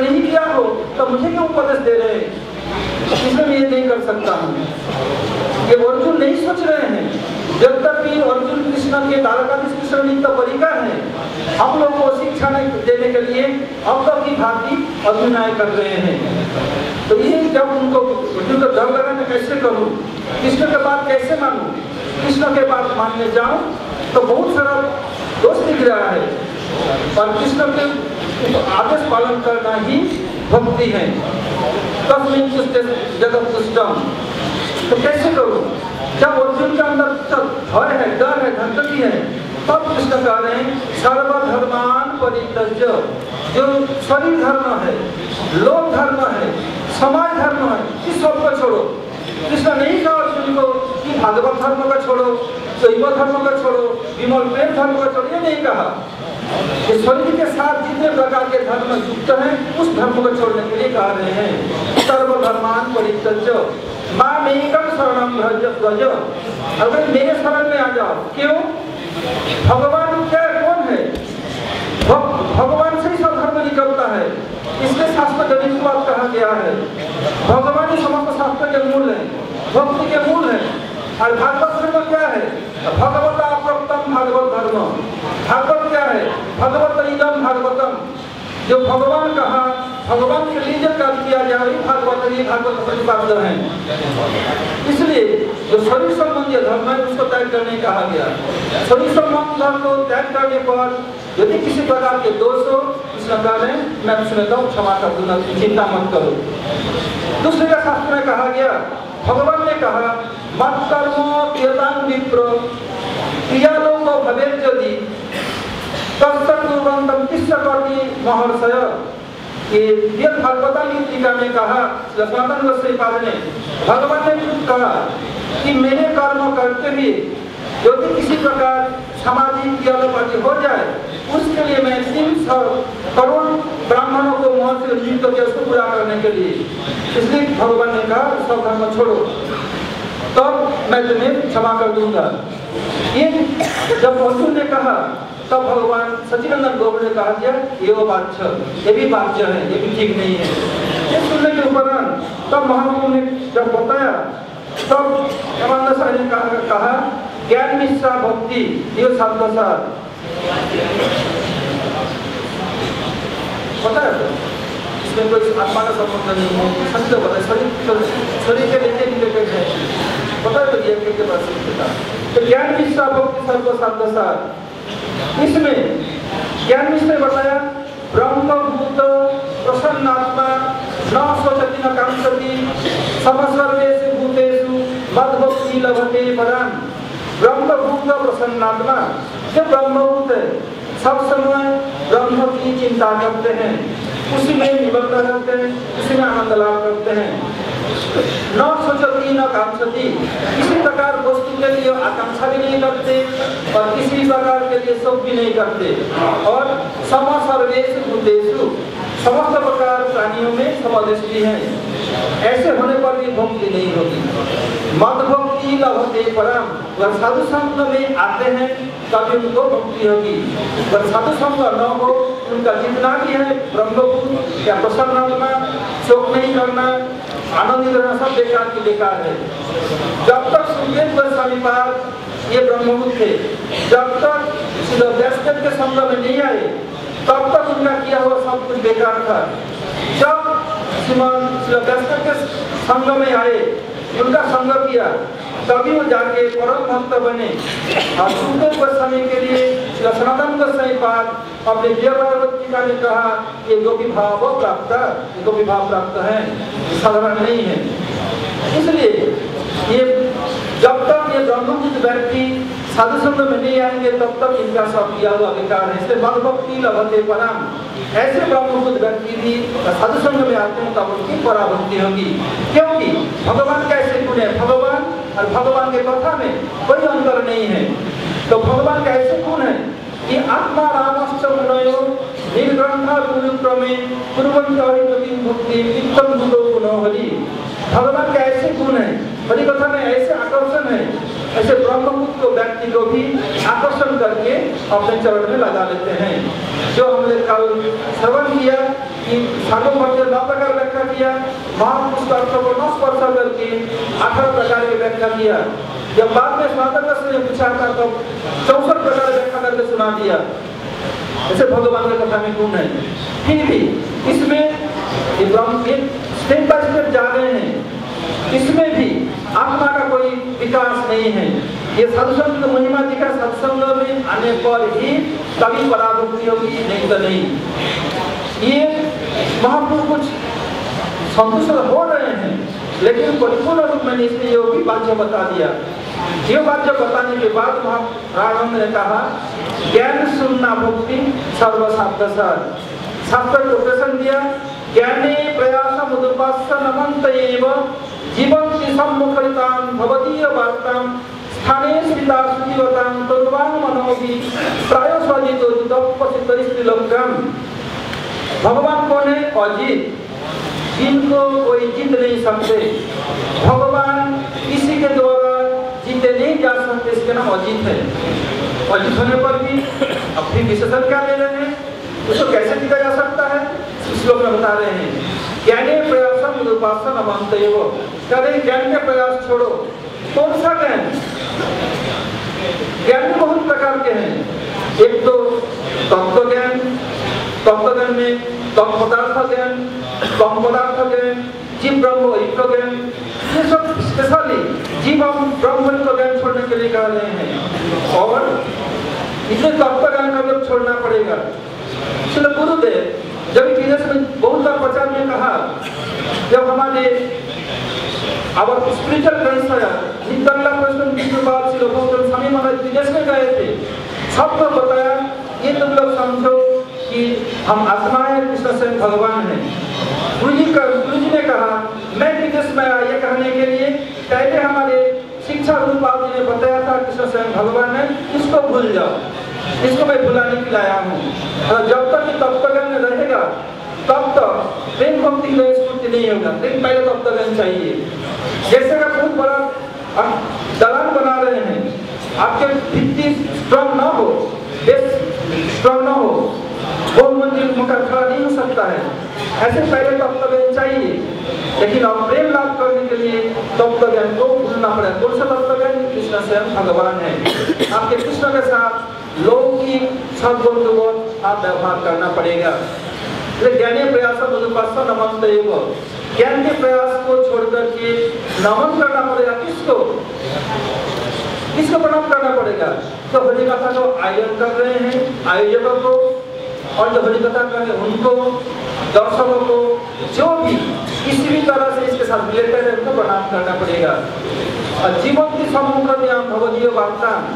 नहीं किया हो तो मुझे क्यों उपदेश दे रहे हैं? इसलिए मैं ये नहीं कर सकता हूँ। ये अर्जुन नहीं सोच रहे हैं। जब तक कि अर्जुन कृष्ण के द्वारकाधीश कृष्ण नित्य परिकर है, हम लोग को शिक्षा देने के लिए अब तक की भांति अभिनय कर रहे हैं। तो ये जब उनको अर्जुन को डर लगा मैं कैसे करूँ? कृष्ण के बात कैसे मानूं? कृष्ण के बात मानने जाऊँ तो बहुत सारा दोष दिख रहा है। और कृष्ण के आदेश पालन करना ही भक्ति है। तस्मिन जगत तुष्टम तो कैसे करूँ? जब अर्जुन के अंदर भय है, डर है धमकी है, तब कृष्ण कह रहे हैं, सर्वधर्मान परित्यज्य। जो शरीर धर्म है, लोक धर्म है, समाज धर्म है, इस सबको छोड़ो। कृष्ण नहीं कहा अर्जुन को कि भागवत धर्म का छोड़ो। शैव धर्म का छोड़ो, विमल प्रेम धर्म का छोड़ो, ये नहीं कहा। कि शरीर के साथ जितने प्रकार के धर्म युक्त हैं, उस धर्म को छोड़ने के लिए कह रहे हैं। सर्वधर्मान परित्यज्य। माँ मेकम शरणम भज भज अगर मेरे शरण में आ जाओ, क्यों? भगवान क्या कौन है? भगवान से ही सब धर्म निकलता है। इसलिए शास्त्र गणित कहा गया है। भगवान ही समस्त शास्त्र के मूल है। भक्ति के मूल है। और भागवत धर्म क्या है? भगवत प्रोक्तम भागवत धर्म। भागवत क्या है? भगवत इदम भागवतम। जो भगवान कहा, भगवान के लिए जो काम जाए वही भागवत ये भागवत प्रतिपाद्य है। इसलिए जो शरीर संबंधी धर्म है, उसको त्याग करने कहा गया। शरीर संबंधी धर्म को त्याग करने पर यदि किसी प्रकार के दोष हो इस प्रकार है मैं उसमें तो क्षमा कर दूँगा, चिंता मत करो। दूसरे का शास्त्र में कहा गया, भगवान ने कहा मत कर्म विप्र क्रियालोक भवे यदि तत्सर्वंतम किस करती महर्षय। ये ये भगवता की टीका में कहा, लक्ष्मण गोस्वामी पाद ने भगवान ने खुद कहा कि मेरे कर्म करते हुए यदि किसी प्रकार सामाजिक क्रियालोपाधि हो जाए, उसके लिए मैं तीन सौ करोड़ ब्राह्मणों को मोह से नियुक्त किया उसको पूरा करने के लिए। इसलिए भगवान ने कहा सब धर्म छोड़ो। तब मैं तुम्हें क्षमा कर दूँगा। ये जब अर्जुन ने कहा तब भगवान सचिनंदन गोप ने कहा दिया ये वो वाच्य ये भी वाच्य है ये भी ठीक नहीं है। ये सुनने के उपरांत तब महाप्रभु ने जब बताया तब रामानंद साहब ने कहा, कहा ज्ञान मिश्रा भक्ति ये शब्द सार। पता है? तो? इसमें कोई आत्मा का संबंध नहीं है। सत्य पता शरीर शरीर के रिलेटेड है है तो ये के पास पता तो ज्ञान मिश्रा भक्ति सर्व सार इसमें, ज्ञान ने बताया, ब्रह्म, भूत, प्रसन्नात्मा न सोचती न कांक्षति, समसर्वेषु, भूतेषु, मद्भक्ति, लभते पराम ब्रह्म, भूत, प्रसन्नात्मा। जो ब्रह्मभूत है, सब समय ब्रह्म की चिंता करते हैं। उसी में निबद्ध रहते हैं, उसी में आनंद लाभ करते हैं। न सोचती न कांक्षती किसी प्रकार वस्तु के लिए आकांक्षा भी नहीं करते और किसी प्रकार के लिए शोक भी नहीं करते। और सम सर्वेश भूतेषु, समस्त प्रकार प्राणियों में समदृष्टि है। ऐसे होने पर भी भक्ति नहीं होगी मद भक्ति लभते परम। वह साधु संग में आते हैं, तभी उनको भक्ति होगी। अगर साधु संग न हो, उनका जितना भी है ब्रह्मभूत या प्रसन्नात्मा शोक नहीं करना आनंदित रहना सब बेकार की बेकार है। जब तक सुखदेव गोस्वामी पाद ये ब्रह्मभूत थे, जब तक व्यासदेव के संग में नहीं आए, तब तक उनका किया हुआ सब कुछ बेकार था। जब श्रीमान श्री व्यासदेव के संग में आए, उनका संग किया, तभी वो जाके परम भक्त बने। और सुखदेव गोस्वामी के लिए पाद अपने भागवत में कहा ये गोपी भाव प्राप्त गोपी भाव प्राप्त है, साधारण नहीं है। इसलिए ये जब तक ये ब्रह्मभूत व्यक्ति साधु संग में नहीं आएँगे, तब तक इनका सब किया हुआ बेकार है। इसलिए मद भक्ति लभते पराम। ऐसे ब्रह्मभूत व्यक्ति भी साधु संग में आते हैं, तब उनकी पराभक्ति होगी। क्योंकि भगवान कैसे गुण है? भगवान और भगवान के कथा में कोई अंतर नहीं है। तो भगवान का ऐसे गुण है? कि आत्मा रामश्च गुणयो निर्ग्रंथा गुरुक्रमे पूर्वंत हरिपति भक्ति नित्यम गुणो गुणो हरि। भगवान का ऐसे गुण है? हरि कथा में ऐसे आकर्षण है, ऐसे ब्रह्मभूत को व्यक्ति को भी आकर्षण करके अपने चरण में लगा लेते हैं। जो हमने कल श्रवण किया कि सार्वभौम ने नौ प्रकार व्याख्या किया महापुरुष का अर्थ को नौ स्पर्श करके अठारह प्रकार की व्याख्या किया। जब बाद में स्नातक ने पूछा था तो चौसठ प्रकार व्याख्या करके सुना दिया। ऐसे भगवान की कथा में गुण है फिर भी इसमें ये ब्रह्म ये स्टेप बाय स्टेप जा रहे हैं। इसमें भी आत्मा का कोई विकास नहीं है। ये सत्संग महिमा जी का सत्संग में आने पर ही कभी पराभूति होगी नहीं तो नहीं। ये महापुरुष कुछ संतुष्ट हो रहे हैं। लेकिन परिपूर्ण रूप में इसने ये भी बाध्य बता दिया। ये बाध्य बताने के बाद महारानंद ने कहा, ज्ञान सुनना भक्ति सर्वशास्त्र सर शास्त्र दिया, ज्ञाने प्रयास मुदुपास्य नमंत एव जीवन की सम्मुखरितां भवतीय वार्तां, स्थाने भगवान कौन है? अजीत। जिनको कोई जीत नहीं सकते। भगवान किसी के द्वारा जीते नहीं जा सकते, इसके नाम अजीत है। अजीत होने पर भी अपनी विशेषण क्या ले रहे हैं? उसको कैसे जीता जा सकता है? इस लोग में बता रहे हैं। ज्ञाने प्रयास उपासन अमंत कह रहे ज्ञान के प्रयास छोड़ो। कौन सा ज्ञान? ज्ञान बहुत प्रकार के हैं। एक तो तत्व ज्ञान तत्व ज्ञान में तत्व पदार्थ ज्ञान कम पदार्थ ज्ञान जीव ब्रह्म ईश्वर ज्ञान ये सब स्पेशली जीव हम ब्रह्म को ज्ञान छोड़ने के लिए कह रहे हैं और इसे तत्व ज्ञान का जब छोड़ना पड़ेगा इसलिए गुरुदेव जब विदेश में बहुत बार प्रचार में कहा जब हमारे our spiritual grandfather नितल्ला प्रश्न विष्णुपाल श्री लोकोत्तर स्वामी महाराज विदेश में गए थे सबको बताया ये तुम लोग समझो कि हम आत्मा है कृष्ण स्वयं भगवान है। गुरु जी का गुरु जी ने कहा, मैं विदेश में आया कहने के लिए? पहले हमारे शिक्षा गुरुपाल जी ने बताया था कृष्ण स्वयं भगवान है। इसको भूल जाओ। इसको मैं भुलाने के लाया हूँ। और जब तक ये तत्वज्ञान में रहेगा, तब तक प्रेम भक्ति की स्फूर्ति नहीं होगा। लेकिन पहले तत्वज्ञान चाहिए। जैसे का बहुत बड़ा दलान बना रहे हैं, आपके भित्ति स्ट्रॉन्ग ना हो, बेस स्ट्रॉन्ग ना हो वो मंजिल मकान खड़ा नहीं हो सकता है? ऐसे पहले तत्वज्ञान चाहिए। लेकिन अब प्रेम लाभ करने के लिए तत्वज्ञान को भूलना पड़ेगा। कौन सा कृष्ण स्वयं भगवान है। आपके कृष्ण के साथ लौकिक सद्गुण आप व्यवहार करना पड़ेगा। ज्ञानी प्रयास मधुपासा नमन ज्ञान के प्रयास को छोड़ करके नमन करना पड़ेगा किसको? किसको प्रणाम करना पड़ेगा? तो हरि कथा को आयोजन कर रहे हैं, आयोजकों को और जो हरि कथा कर उनको, दर्शकों को, जो भी किसी भी तरह से इसके साथ रिलेटेड है, उनको प्रणाम करना पड़ेगा। और जीवन की सम्मुख भगवदीय वार्ता,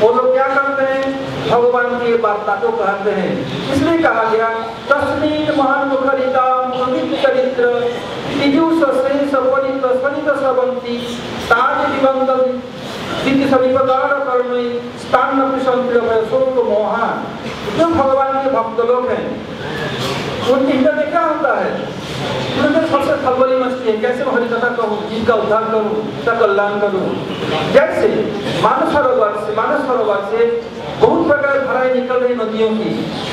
वो लोग क्या करते हैं? भगवान की वार्ता को कहते हैं। इसलिए कहा गया तस्मीर महान मुखरिता चरित्र तिजुष श्रेष परित सरित सवंती ताज दिवंत जिनकी सभी प्रकार कर्म स्थान शोक मोहा। जो भगवान के भक्त लोग हैं, उनके हृदय में क्या होता है? उनमें सबसे खलबली मस्ती है। कैसे मैं हरिकथा कहूँ जिनका उद्धार करूँ जिनका कल्याण करूँ? जैसे मानस सरोवर से, मानस सरोवर से बहुत प्रकार भराई निकल रही नदियों की।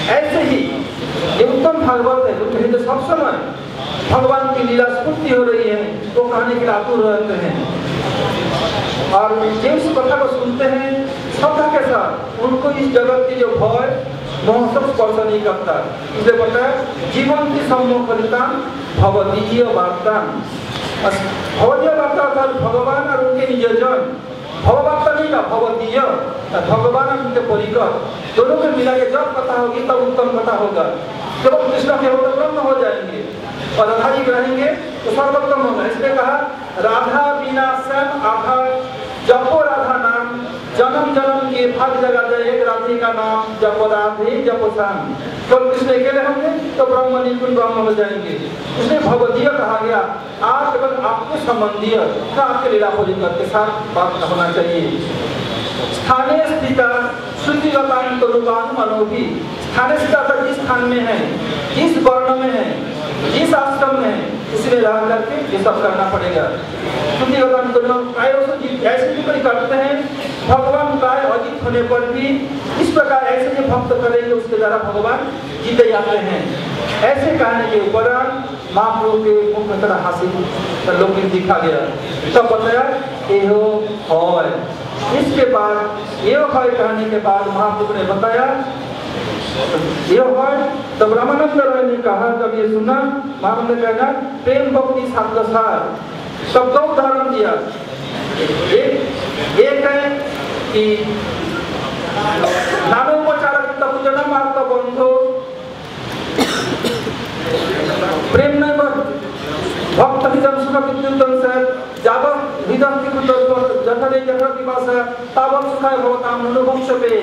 ऐसे ही ये उत्तम भागवत है उनके हृदय सब समय भगवान की लीला स्फूर्ति हो रही है, वो कहने के लिए आतुर रहते हैं। और जिस कथा को सुनते हैं श्रद्धा के साथ उनको इस जगत की जो भय महोत्सव स्पर्श नहीं करता। इसलिए बताया जीवन की सम्मुखता भवदीय वार्ता। भवदीय वार्ता अर्थात भगवान और उनके निजजन भववार्ता नहीं का भवदीय। भगवान और उनके परिकर। दोनों को मिला के जब कथा होगी, तब उत्तम कथा होगा। जब कृष्ण के होगा ब्रह्म हो जाएँगे। और राधा जी रहेंगे तो सर्वोत्तम होगा इसलिए कहा, राधा बिना स्वयं आधा जपो राधा नाम, जन्म जन्म के भाग जगह जाए एक राधे का नाम, जप राधे, जप शाम जब कृष्ण अकेले होंगे तो ब्रह्म निपुण ब्रह्म हो जाएँगे। इसलिए भगवदीय कहा गया, आप केवल आपके संबंधीय तो आपके लीला भोजन के साथ बात होना चाहिए। स्थानीय स्थित, श्रुति रूपान मनोभी स्थानीय स्थित जिस स्थान में है, जिस वर्ण में है जिस आश्रम में है इसमें रह करके ये सब करना पड़ेगा। श्रुति ऐसे भी करते हैं, भगवान काय होने पर भी इस प्रकार ऐसे जो भक्त करेंगे, उसके द्वारा भगवान जीते जाते हैं। ऐसे कहने के उपरांत महाप्रभु के मुख में तरह हँसी लोग दिखा गया। तब बताया, एहो है इसके बाद ये कहने के बाद महाप्रभु ने बताया ये है तब रामानंद राय ने कहा, जब ये सुना महानंद ने कहना प्रेम भक्ति साधसार तब दो उदाहरण दिया। एक एक है कि नानोपचारक तब जन्म आपका बंधु, प्रेम नहीं सुख विद्युतम से जावत हृदय की कुछ जठरे जठर की पास है तावत सुखाय भवताम अनुभव पे।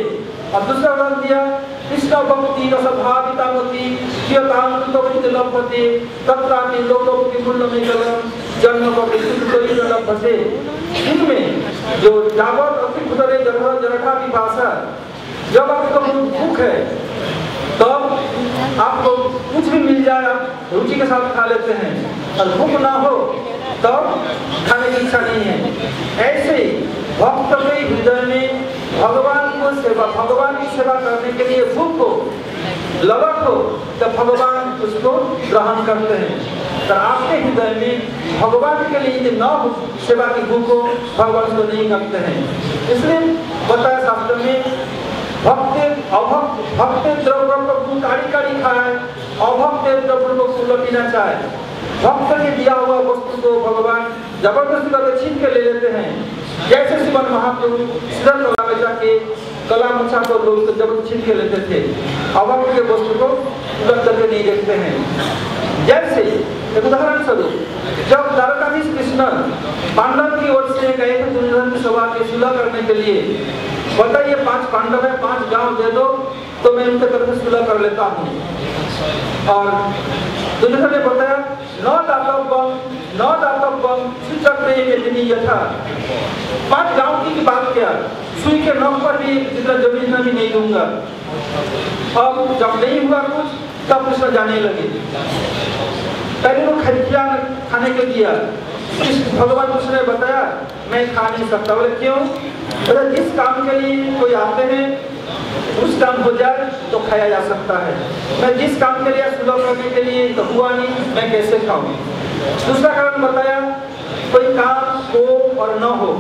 और दूसरा उदाहरण दिया कृष्ण भक्ति रस भाविता मति कियताम तो विद्य लभते लोको की मूल्य में गलम जन्म को विद्युत कोई न लभते इनमें जो जावत अति कुदरे जठर जठा की पास है जब आपको भूख है, तब आपको कुछ भी मिल जाए, आप रुचि के साथ खा लेते हैं। और भूख ना हो, तब खाने की इच्छा नहीं है। ऐसे भक्त के हृदय में भगवान को सेवा, भगवान की सेवा करने के लिए भूख को लवक हो तो भगवान उसको ग्रहण करते हैं। तो आपके हृदय में भगवान के लिए यदि न सेवा की भूख हो भगवान उसको नहीं करते हैं। इसलिए बताया शास्त्र में, भक्त, अभक्त, भक्त द्रव्य को काड़ी काड़ी खाए, अभक्त द्रव्य को फूल पीना चाहे। भक्त के दिया हुआ वस्तु को भगवान ज़बरदस्ती करके छीन के ले लेते हैं। जैसे शिवन महाप्रभु कला में जाके कला मच्छा को लोग जब छीन के लेते थे। अभक्त के वस्तु को उलट करके नहीं देखते हैं। जैसे एक उदाहरण स्वरूप, जब द्वारकाधीश कृष्ण पांडव की ओर से गए थे दुर्योधन की सभा के सुलह करने के लिए, बताइए, पाँच पांडव है, पाँच गाँव दे दो तो मैं उनके तरफ़ से सुलह कर लेता हूँ। और दुर्योधन ने बताया, न दातव्यम न दातव्यम चक्र में यथा पाँच गाँव की बात क्या। सुई के नाम पर भी जितना ज़मीन भी नहीं दूँगा। अब जब नहीं हुआ कुछ, तब कृष्ण जाने लगे। पहले वो खरिया खाने के दिया भगवान कृष्ण ने बताया, मैं खा नहीं सकता। बोले, क्यों? बोले, जिस काम के लिए कोई आते हैं, उस काम हो जाए तो खाया जा सकता है। मैं जिस काम के लिए सुलभ करने के लिए तो हुआ नहीं, मैं कैसे खाऊं? दूसरा कारण बताया कोई काम हो और न हो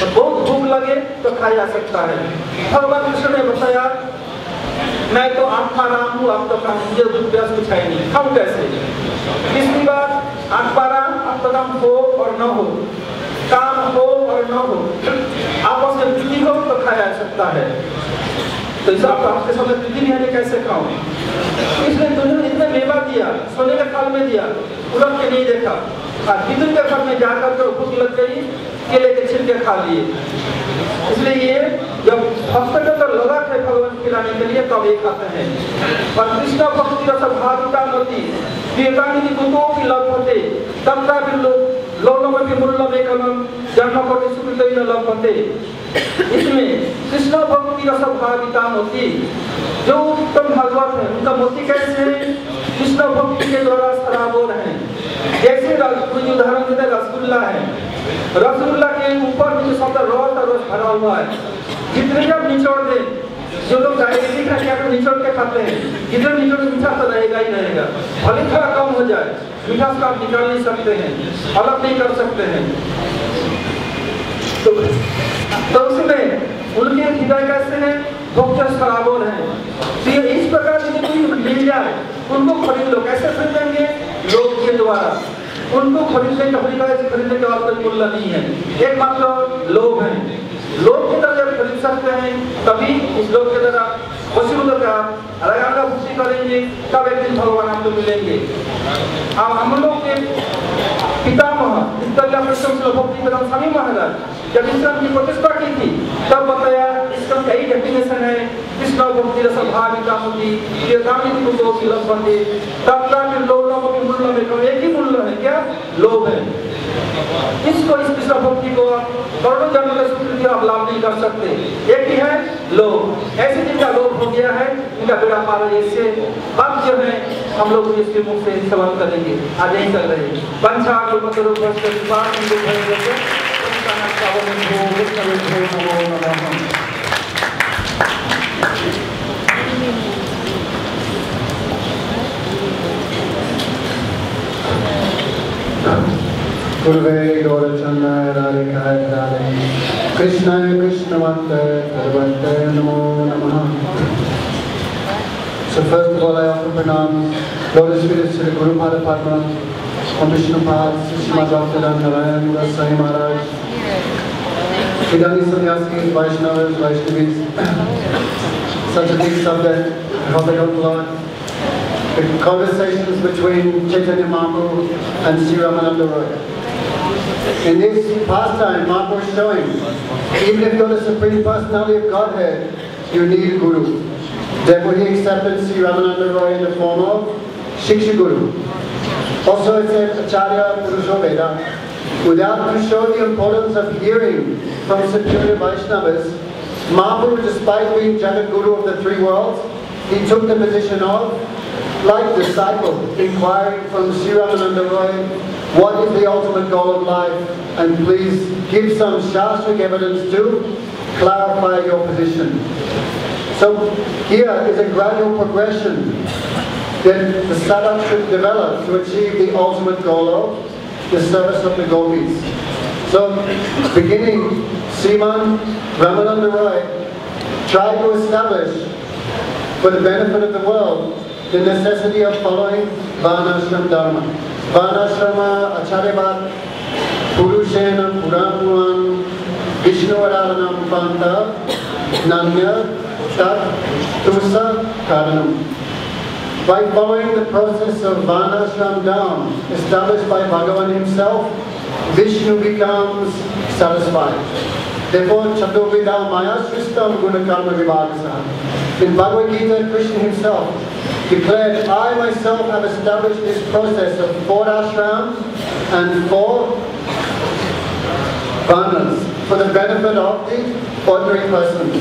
तो बहुत भूख लगे तो खाया जा सकता है। भगवान कृष्ण ने बताया, मैं तो आत्मा राम हूँ, आप तो काम मुझे दुख प्यास कुछ है नहीं। खाऊं कैसे? तीसरी बात, आत्मा राम, आप तो काम हो और न हो, काम हो और न हो, आपस में प्रीति हो तो खाया जा सकता है। तो इस आपके सामने नहीं है कैसे खाओ इसलिए तुमने इतने मेवा दिया, सोने के थाल में दिया, उलट के नहीं देखा। और विद्युत के घर में जाकर के भूख लग गई, केले के छिलके खा लिए। इसलिए ये जब भक्त के अंदर लगा है भगवान खिलाने के लिए, तब ये खाते हैं। और कृष्ण भक्ति रस भाविता मती वेदांति कुतो की लभ होते तब का भी लोग लोलों में मूल्य में कलम जन्म कोटि सुकृत न लभते इसमें कृष्ण भक्ति रस भाविता मोती। जो उत्तम भागवत है, उनका मोती कैसे है? कृष्ण भक्ति के द्वारा सराबोर है। जैसे उदाहरण देते रसगुल्ला है। रसगुल्ला के ऊपर जो शब्द रस और रस भरा हुआ है। जितने जब निचोड़ दे जो लोग डायबिटीज़ का क्या निचोड़ के खाते हैं। जितने निचोड़ मीठा तो रहेगा ही रहेगा भले थोड़ा कम हो जाए मीठा से आप निकाल नहीं सकते हैं अलग नहीं कर सकते हैं। तो, तो उसमें उनके हृदय कैसे हैं? भक्त सराबोर हैं। तो ये इस प्रकार यदि मिल जाए उनको खरीद लो। कैसे खरीदेंगे? लोग के द्वारा। उनको खरीदने का खरीदने के बाद कोई मूल्य नहीं है। एकमात्र लोग हैं। लोग की तरह जब खरीद सकते हैं, तभी उस लोग की तरह का करेंगे, तब एक दिन भगवान आपको मिलेंगे। अब हम लोग के पितामह की प्रतिष्ठा की थी, तब बताया इसका कई डेफिनेशन है कृष्ण भक्ति होती को लंबते तब का लोगों को मूल्य में कम एक ही मूल्य है, क्या? लोभ है। इसको इस कृष्ण भक्ति को करोड़ों जन्म के स्वीकृति आप लाभ नहीं कर सकते एक ही है लोग ऐसे जिनका लोग हो गया है इनका बेड़ा पार ऐसे अब जो है, हम लोग इसके मुख से सवाल करेंगे। आज यही कर रहे हैं। गुरुवे गौरचन्द्राय राधिकाय राधे कृष्णाय कृष्णवन्त सर्वन्त नमो नमः So first of all, I offer pranam, lotus feet to the Guru Pada Padma, on Vishnupad, Srimad Bhaktivedanta Narayan Rasai Maharaj, Vedani Sannyasis, Vaishnavas, Vaishnavis, such a big subject, I hope I don't belong. The conversations between Chaitanya Mahaprabhu and Sri Ramananda Roy. In this pastime, Mahaprabhu is showing, even if you're the Supreme Personality of Godhead, you need a Guru. Therefore he accepted Sri Ramananda Roy in the form of Shiksha Guru. Also it says Acharya Purusha Veda. Without to show the importance of hearing from superior Vaishnavas, Mahaprabhu, despite being Jagat Guru of the three worlds, he took the position of, like disciple, inquiring from Sri Ramananda Roy, what is the ultimate goal of life? And please give some Shastric evidence to clarify your position. So here is a gradual progression that the sadhak should develop to achieve the ultimate goal of the service of the gopis. So beginning, Sriman Ramananda Roy tried to establish for the benefit of the world the necessity of following Varnashram Dharma. Varnashrama Acharyavat Purushena Puramuan Vishnuvaranam Panta Nanya Tat Tusa Karanam. By following the process of Varnashram Dharma established by Bhagavan himself, Vishnu becomes satisfied. Therefore, Chaturvidha Maya Sristam Gunakarma Vivagasa. In Bhagavad Gita, Krishna himself declared, I myself have established this process of four ashrams and four varnas for the benefit of the ordinary persons.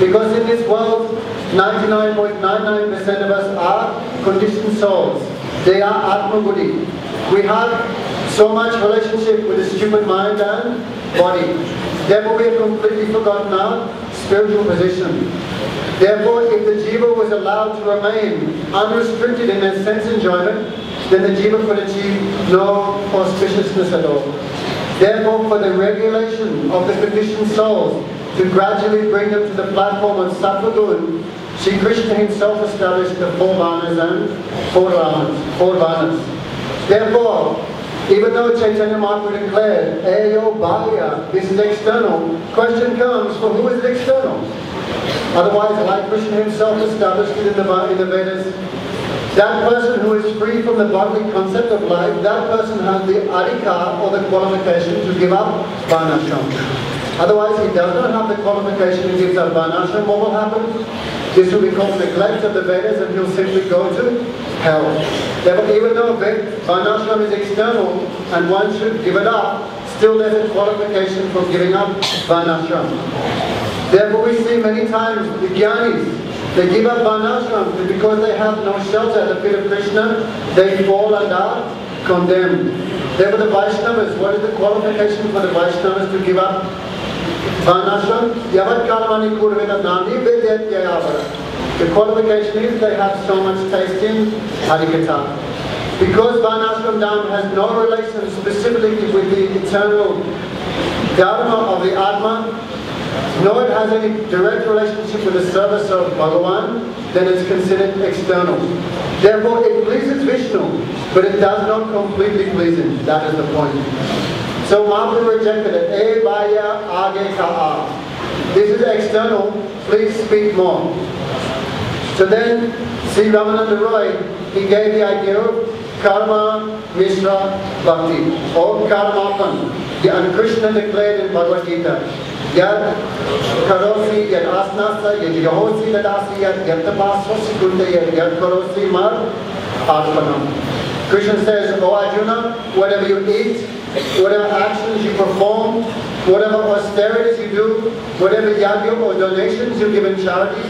Because in this world, 99.99% of us are conditioned souls. They are Atma Buddhi. We have so much relationship with the human mind and body. Therefore, we have completely forgotten our spiritual position. Therefore, if the jiva was allowed to remain unrestricted in their sense enjoyment, then the jiva could achieve no auspiciousness at all. Therefore, for the regulation of the conditioned souls, to gradually bring them to the platform of Sattva Gun, Sri Krishna himself established the four varnas and four varnas. Four varnas. Therefore, even though Chaitanya Mahaprabhu declared, Ayo Bhaya, this is external, question comes, for who is it external? Otherwise, like Krishna himself established it in the, in the Vedas, that person who is free from the bodily concept of life, that person has the adhika or the qualification to give up varnashram. Otherwise, he does not have the qualification and gives up varnashram. What will happen? This will be called neglect of the Vedas and he'll simply go to hell. Therefore, even though varnashram is external and one should give it up, still there's a qualification for giving up varnashram. Therefore, we see many times the jnanis, they give up varnashram because they have no shelter at the feet of Krishna, they fall and are condemned. Therefore, the Vaishnavas, what is the qualification for the Vaishnavas to give up varnashram? Yavat kalamani kurveda nandi vedyat The qualification is they have so much taste in Harikatha. Because Varnashram Dham has no relation specifically with the eternal dharma of the Atma, nor it has any direct relationship with the service of Bhagavan, then it's considered external. Therefore, it pleases Vishnu, but it does not completely please him. That is the point. So Mahaprabhu rejected it. E baya age ka This is external. Please speak more. So then, Sri Ramananda Roy, he gave the idea of Karma Mishra Bhakti, or Karmapan. And Krishna declared in Bhagavad Gita, Yad karosi yad asnasa yad yahosi ladasi yad yatapasvasi kunde yad yad karosi mar arpanam. Krishna says, O Arjuna, whatever you eat, whatever actions you perform, whatever austerities you do, whatever yagya or donations you give in charity,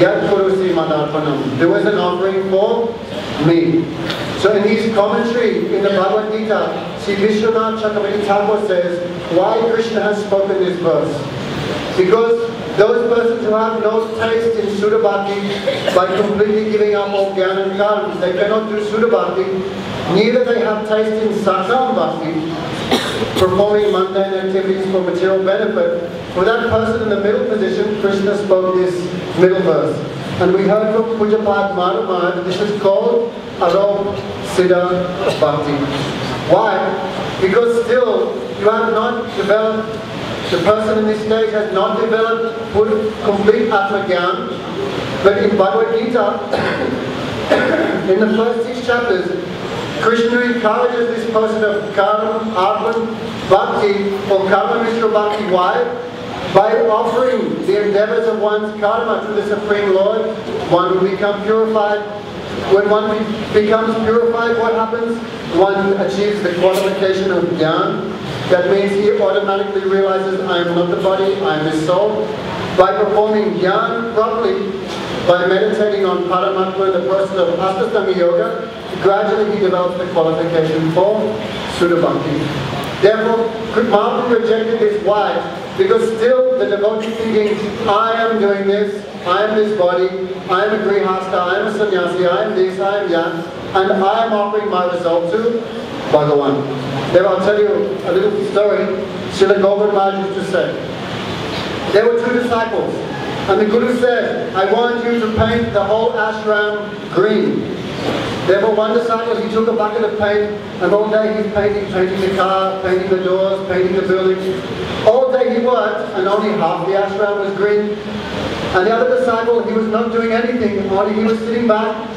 yad karosi madarpanam. There was an offering for me. So in his commentary in the Bhagavad Gita, Sri Vishwanath Chakravarti Thakur says why Krishna has spoken this verse. Because those persons who have no taste in Sudha Bhakti, by completely giving up and Karma, they cannot do Sudha Bhakti. Neither they have taste in Sakam Bhakti, performing mundane activities for material benefit. For that person in the middle position, Krishna spoke this middle verse. And we heard from Pujapat Madhumad, this is called Arop Siddha Bhakti. Why? Because still you have not developed, the person in this stage has not developed full, complete Atma Gyan. But in Bhagavad Gita, in the first six chapters, Krishna encourages this person of karma, arpan, bhakti, or karma mishra bhakti. Why? By offering the endeavors of one's karma to the Supreme Lord, one will become purified. When one becomes purified, what happens? One achieves the qualification of jnana. That means he automatically realizes, I am not the body, I am the soul. By performing jnana properly, by meditating on Paramatma in the process of Ashtastanga Yoga, gradually he develops the qualification for Suddha Bhakti. Therefore, Mahaprabhu rejected his Why? Because still the devotee thinking, I am doing this, I am this body, I am a grihasta, I am a sannyasi, I am this, I am that, and I am offering my result to Bhagavan. Then I'll tell you a little story. Srila Govind used to say, there were two disciples. And the Guru said, I want you to paint the whole ashram green. Therefore one disciple, he took a bucket of paint and all day he's painting, painting the car, painting the doors, painting the building. All day he worked and only half the ashram was green. And the other disciple, he was not doing anything, only he was sitting back.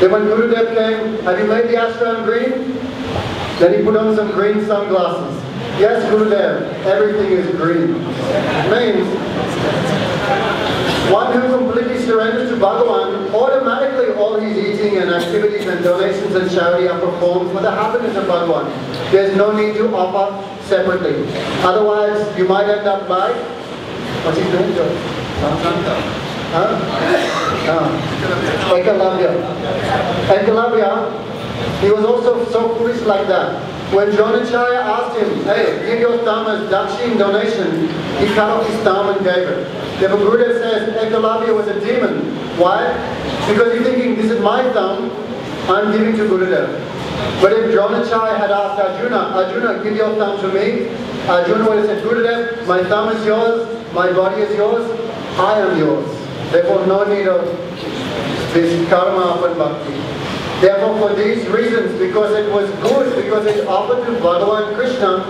Then when Gurudev came, have you made the ashram green? Then he put on some green sunglasses. Yes, Gurudev, everything is green. It means one surrenders to Bhagavan, automatically all his eating and activities and donations and charity are performed for the happiness of Bhagavan. There's no need to offer separately. Otherwise, you might end up like, what's his name, Joe? Huh? Uh, Ekalavya. Ekalavya, he was also so foolish like that. When Dronacharya asked him, hey, give your thumb as dakshin donation, he cut off his thumb and gave it. The Buddha says Ekalavya was a demon. Why? Because he's thinking, this is my thumb, I'm giving to Gurudev. But if Dronacharya had asked Arjuna, Arjuna, give your thumb to me, Arjuna would have said, Gurudev, my thumb is yours, my body is yours, I am yours. Therefore, no need of this karma and bhakti. Therefore, for these reasons, because it was good, because it's offered to Bhagavan Krishna,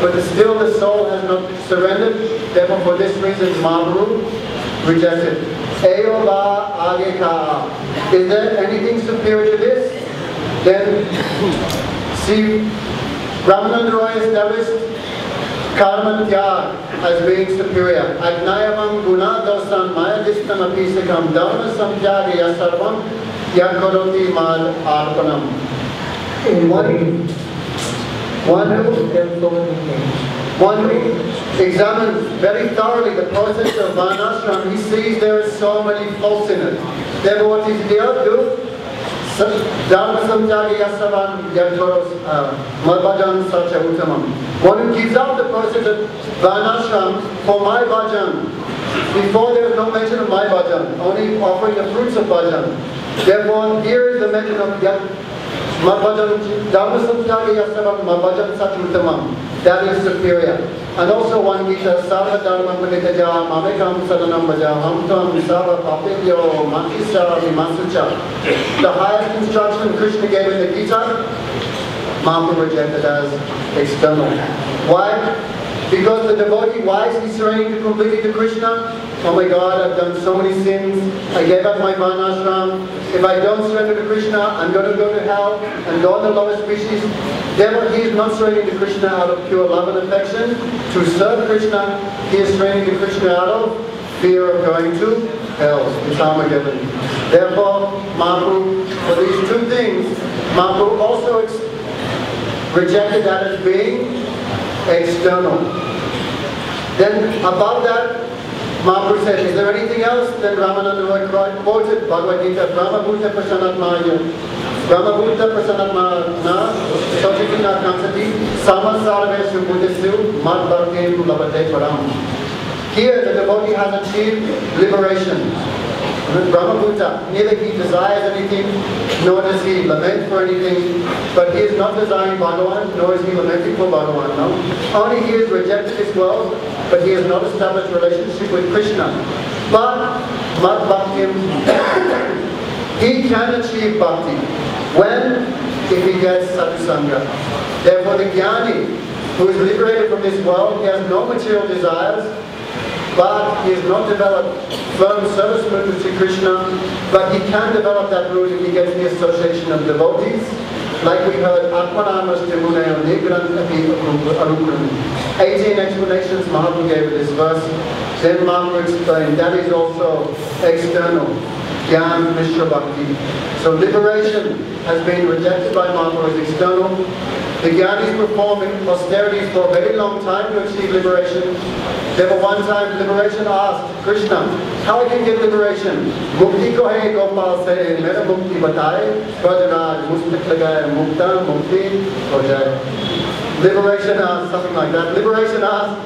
but still the soul has not surrendered, therefore for this reason Mahaprabhu rejected. Eoba age Is there anything superior to this? Then see, Ramananda Roy established karma tyag as being superior. Agnayavam guna dosan mayadistam apisikam dharma samtyagaya sarvam yakaroti mal arpanam. One one who, one who examines very thoroughly the process of Varnashram, he sees there is so many faults in it. Therefore what is here do? Dharma samjagi yasavan yantoros uh, malbhajan sacha uttamam. One who gives up the process of Varnashram for my bhajan. Before there is no mention of my bhajan, only offering the fruits of bhajan. Therefore here is the mention of Mabhajan, Dharma Samtyagi Yasavam Mabhajan Sachutamam. That is superior. And also one Gita, Sarva Dharma Panitaja, Mamekam Sadanam Bhaja, Hamtam Sava Papilyo, Mankisa Vimansucha. The highest instruction Krishna gave in the Gita, Mahaprabhu rejected as external. Why? Because the devotee wisely surrendering completely to Krishna, oh my God, I've done so many sins, I gave up my varnashram, if I don't surrender to Krishna, I'm going to go to hell and on the lower species. Therefore, he is not surrendering to Krishna out of pure love and affection. To serve Krishna, he is surrendering to Krishna out of fear of going to hell, it's Armageddon. Therefore, Mahaprabhu, for these two things, Mahaprabhu also rejected that as being external. Then above that, Mahaprabhu said, is there anything else? Then Ramananda Roy quoted Bhagavad Gita, Brahma Bhuta Prasanatmaya. Brahma Bhuta Prasanatmana, Sochitina Kansati, Samasarveshu Buddhisu, Mad Bhakti Labate Param. Here the devotee has achieved liberation. Brahmabhuta. Neither he desires anything, nor does he lament for anything. But he is not desiring Bhagavan, nor is he lamenting for Bhagavan. No. Only he has rejected this world, but he has not established relationship with Krishna. But Mad Bhaktim, he can achieve bhakti. When? If he gets sadhusanga. Therefore the jnani, who is liberated from this world, he has no material desires, but he has not developed firm service mood to Krishna, but he can develop that mood if he gets the association of devotees. Like we heard, Atmanamas Timunaya Nigran Api Arukran. 18 explanations Mahaprabhu gave this verse. Then Mahaprabhu explained that is also external. Gyan Mishra Bhakti. So liberation has been rejected by Mahaprabhu as external. The Gyanis perform austerities for a very long time to achieve liberation. There were one time liberation asked Krishna, how I can get liberation? Mukti ko hai Gopal se, mera mukti bataye, Brajraj, mustik lagaye, mukta, mukti, ho. Liberation asked, something like that. Liberation asked,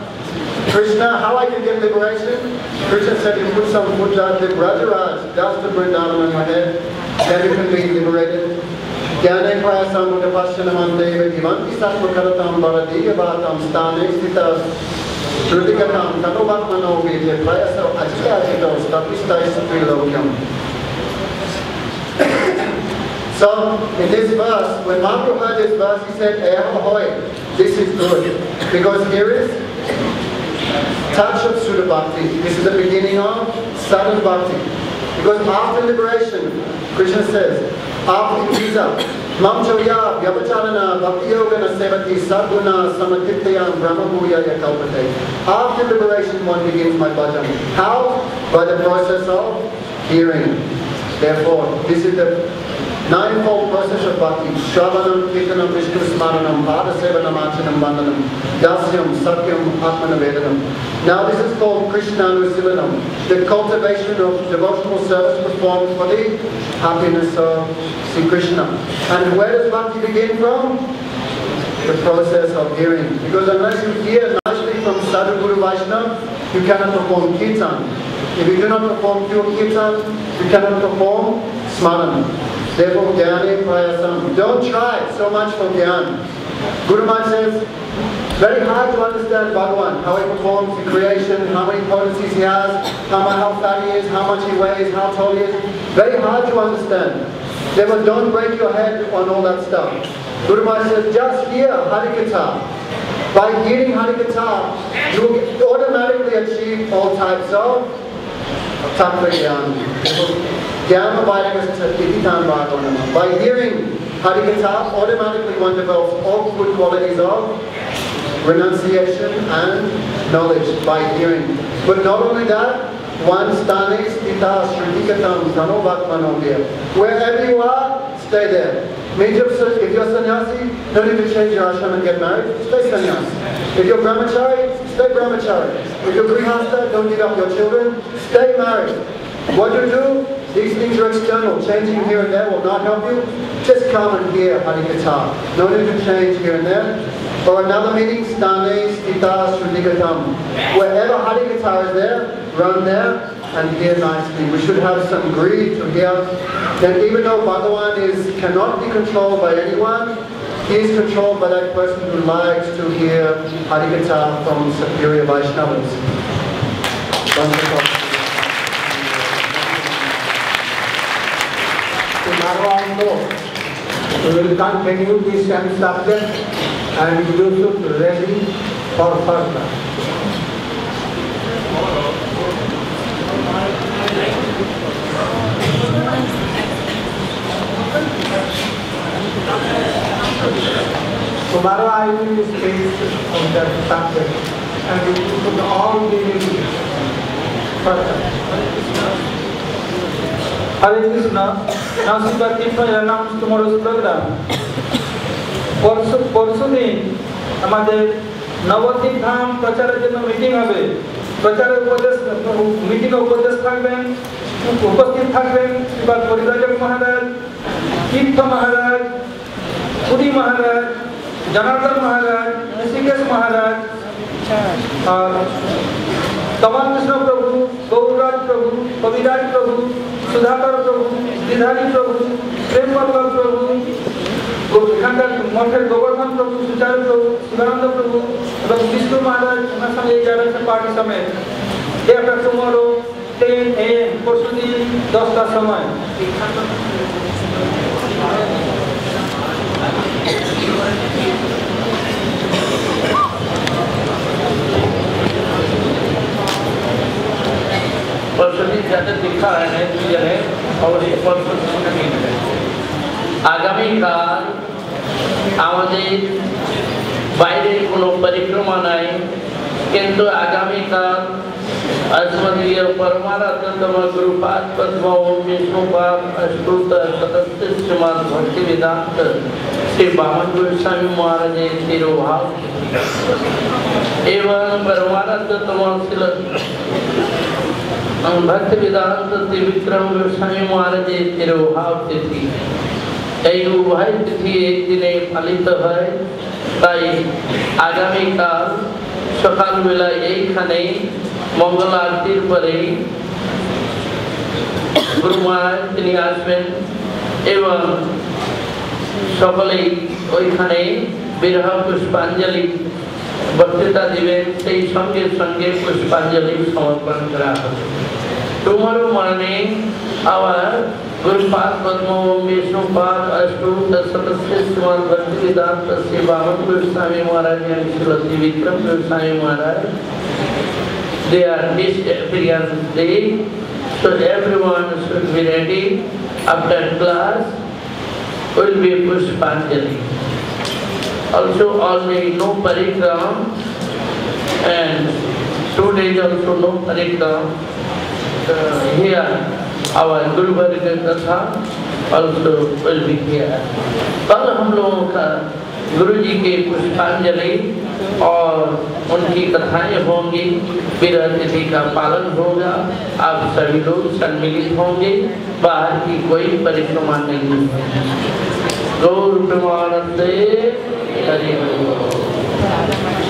Krishna, how I can get liberation? Krishna said, you put some puja to Brajaraj, dust the Vrindavan on my head, then you can be liberated. ज्ञाने प्रयासं मुनिपश्यनमन्ते विधिवन्ति सत्त्वकरतां वरदीयवातां स्थाने स्थिता श्रुतिगतां तनुवात्मनो वीर्य प्रयासौ अचिताचितौ stapistaisatrilokyam. So, in this verse, when Mahaprabhu heard this verse, he said, Ehohoy, this is good. Because here is touch of Sudha Bhakti. This is the beginning of Sadhu Bhakti. Because after liberation, Krishna says, Sevati, Yakalpate. After liberation, one begins my bhajan. How? By the process of hearing. Therefore, this is the ninefold process of bhakti. Shravanam, Kirtanam, Vishnu Smaranam, Padasevanam, Achanam, Dasyam, Satyam. Now this is called Krishnanusilanam, the cultivation of devotional service performed for the happiness of Sri Krishna. And where does bhakti begin from? The process of hearing. Because unless you hear nicely from Sadhu Guru Vaishnava, you cannot perform kirtan. If you do not perform pure kirtan, you cannot perform smarana. Don't try so much for jnana. Guru Maharaj says, very hard to understand Bhagavan, how he performs the creation, how many potencies he has, how, much, how fat he is, how much he weighs, how tall he is. Very hard to understand. Therefore, don't break your head on all that stuff. Guru Maharaj says, just hear Harikatha. By hearing Harikatha, you will automatically achieve all types of tattva By hearing Harikatha, automatically one develops all good qualities of renunciation and knowledge by hearing. But not only that, one stane stita shrutikatam dhanovatmanobhya. Wherever you are, stay there. Means if you're sannyasi, don't even change your ashram and get married, stay sannyasi. If you're brahmachari, stay brahmachari. If you're grihasta, don't give up your children, stay married. What you do, these things are external. Changing here and there will not help you. Just come and hear Hari Harikatha. No need to change here and there. Or another meeting, Stane Stita Srudigatam. Wherever Hari Harikatha is there, run there and hear nicely. We should have some greed to hear that even though Bhagavan is cannot be controlled by anyone, he is controlled by that person who likes to hear Hari Harikatha from superior Vaishnavas. more. We will continue this same subject and you should ready for further. Tomorrow I will speak on that subject and we will put all be further. Hare Krishna. নমস্কার কৃষ্ণ নাম তোমার programme পরশু পরশু দিন আমাদের নবদ্বীপ ধাম প্রচারের জন্য meeting হবে প্রচারের উপদেশ মিটিং উপদেশ থাকবেন উপস্থিত থাকবেন এবার পরিরাজক মহারাজ তীর্থ মহারাজ পুরী মহারাজ জনার্দন মহারাজ ঋষিকেশ মহারাজ আর কমল কৃষ্ণ প্রভু গৌররাজ প্রভু सुधाकर प्रभु विधानी प्रभु प्रेम पल्लव प्रभु मठे गोवर्धन प्रभु, सुचारू प्रभु शिवानंद प्रभु, एवं विष्णु महाराज हमारे ग्यारह से पार्टी समेत ये आपका टुमारो टेन ए एम दस का समय Thank you. সময় পরশুদিন যাতে দীক্ষা হয় না দুজনে অবশ্যই পরশু দিন নেবে আগামীকাল আমাদের বাইরে কোনো পরিক্রমা নাই কিন্তু আগামীকাল अस्मदीय परमाराध्यतम गुरुपाद पद्म ओम विष्णुपाद अष्टोत सतत श्रीमद भक्ति वेदांत श्री बामन गोस्वामी महाराज तिरुभाव एवं परमाराध्यतम ang bhakti vedanta vikram Goswami মহারাজের তেরোভাব তিথি এই উভয় তিথি এই দিনে পালিত হয় তাই আগামীকাল সকালবেলা এইখানে মঙ্গল আরতির পরে গুরু মহারাজ তিনি আসবেন এবং সকলেই ওইখানে বিরহ পুষ্পাঞ্জলি বক্তৃতা দিবেন সেই সঙ্গে সঙ্গে পুষ্পাঞ্জলি সমর্পণ করা হবে Tomorrow morning, our Gurupad Padma Vishnupada Ashtu Tasapasya Srimad Bhaktivedanta Sri Bhavan Goswami Maharaj and Srimati Vikram Goswami Maharaj, they are disappearance day, so everyone should be ready. After class, will be Pushpanjali. Also, all day no parikram and two days also no parikram. uh, here our Guru Katha also will be here. कल हम लोगों का गुरु जी के पुष्पांजलि और उनकी कथाएँ होंगी विरह तिथि का पालन होगा आप सभी लोग सम्मिलित होंगे बाहर की कोई परिक्रमा नहीं होगी गौर प्रमानंदे हरि Itu ada yang.